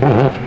Mm-hmm.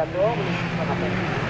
D'abord, le chiffre rappelle.